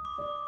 Thank you.